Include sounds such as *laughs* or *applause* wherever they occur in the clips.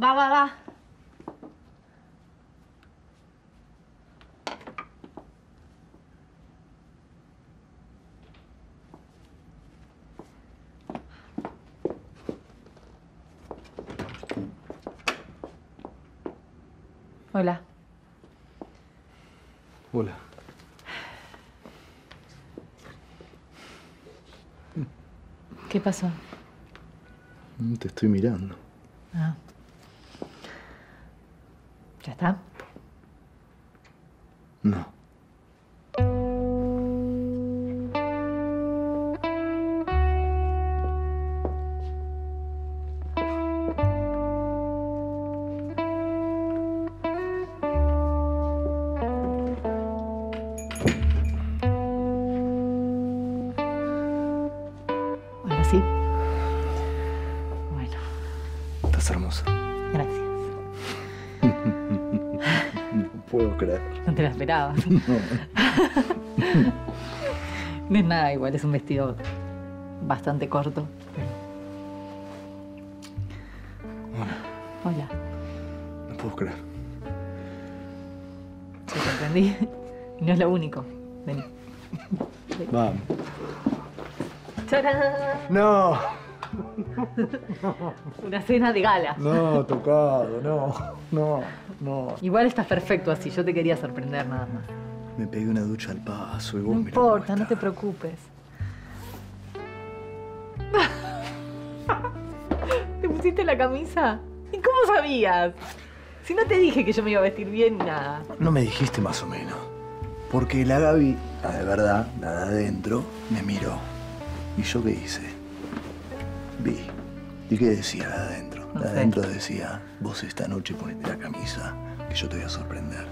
Va, va, va. Hola. Hola. ¿Qué pasó? Te estoy mirando. Ah. ¿Ya está? No. Ahora sí. Bueno, Estás hermosa. gracias. No puedo creer. No te la esperabas. *laughs* *laughs* No es nada igual, es un vestido bastante corto. Hola. Hola, No puedo creer. te sorprendí. Y no es lo único. Vení. Vamos. ¡Tarán! No. *laughs* Una cena de gala. No, tocado. No. No. No. Igual estás perfecto así, yo te quería sorprender nada más. Me pegué una ducha al paso y vos No mirá cómo importa, no te preocupes. *laughs* ¿Te pusiste la camisa? ¿Y cómo sabías? Si no te dije que yo me iba a vestir bien, nada. No me dijiste más o menos. Porque la Gaby, la de verdad, la de adentro, me miró. ¿Y yo qué hice? Vi. ¿Y qué decía la de adentro? La de adentro decía, vos esta noche ponete la camisa, que yo te voy a sorprender.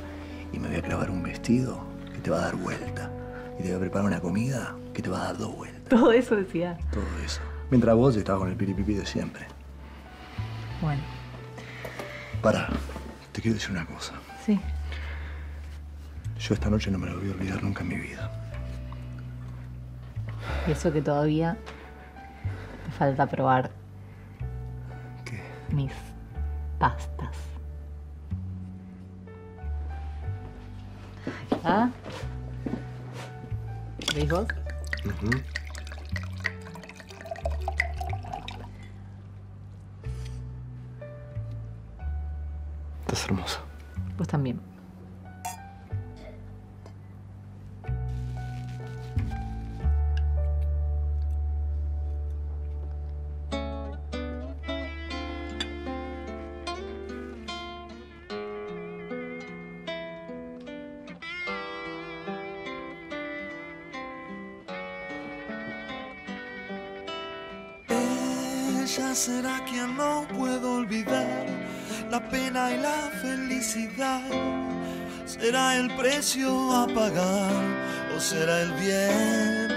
Y me voy a clavar un vestido que te va a dar vuelta. Y te voy a preparar una comida que te va a dar dos vueltas. Todo eso decía. Todo eso. Mientras vos estabas con el piripipi de siempre. Bueno, Para, te quiero decir una cosa. sí. Yo esta noche no me la voy a olvidar nunca en mi vida. Y eso que todavía falta probar ¿Qué? mis pastas. ¿Ah? ¿Veis vos? Estás hermosa. Vos también. Ella será quien no puedo olvidar la pena y la felicidad. Será el precio a pagar o será el bien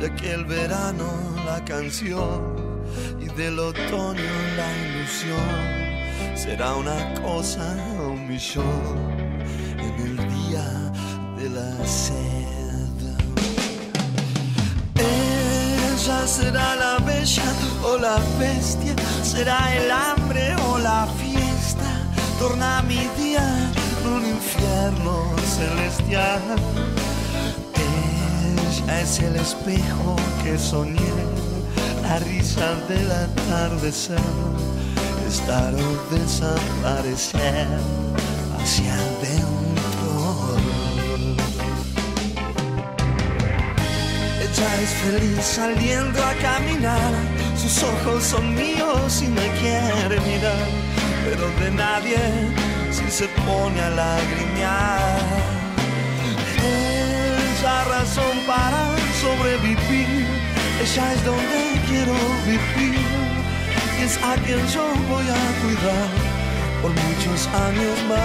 de aquel verano la canción y del otoño la ilusión. Será una cosa un millón en el día de la sed. Será la bella o la bestia, será el hambre o la fiesta. Torna mi día un infierno celestial. Ella es el espejo que soñé, la risa del atardecer, estar o desaparecer hacia adentro. Ella es feliz saliendo a caminar, sus ojos son míos y me quiere mirar, pero de nadie si se pone a lagrimear. Ella razón para sobrevivir, ella es donde quiero vivir, y es a quien yo voy a cuidar por muchos años más.